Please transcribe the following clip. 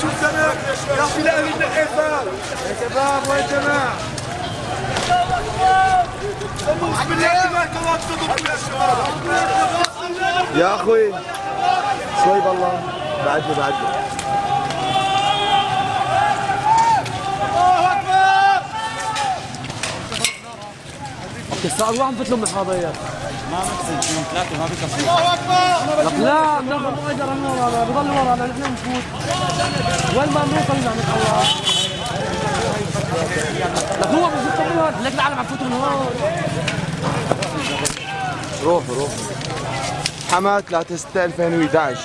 شوف زمان يا أخي لا اريد الحفاظ يا شباب وين جماعة الله. يا شباب يا أخوي شوي بالله بعدني بعدني. الله اكبر السؤال وين بتلم الحاضيات ما ثلاثة ما الله اكبر لا بناخذ مؤجر من ورا بضل ورا نحن نفوت. وين ما بنوصل نعمة الله. لك هو بفوت من هون. لك العالم عم تفوت من هون. روح روح. حماة 3 6 2011